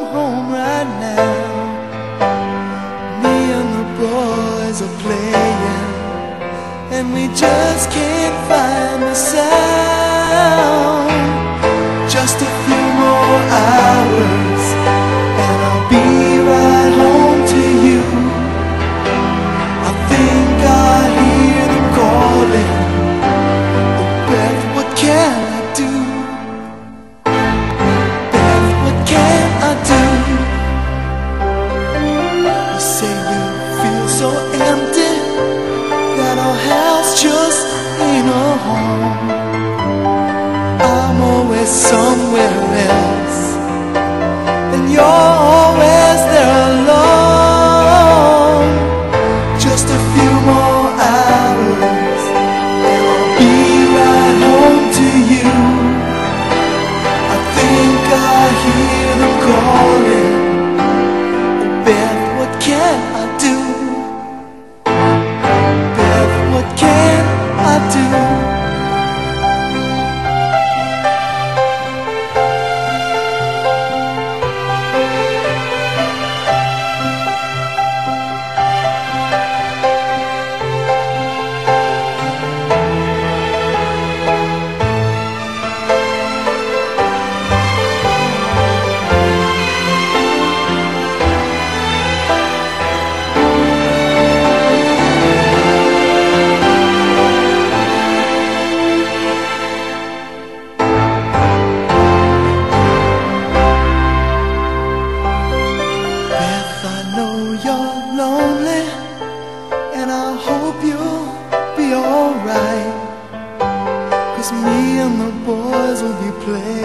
come home right now. Me and the boys are playing, and we just can't find the sound. amor é só lonely And I hope you'll be alright. Cause me and the boys will be playing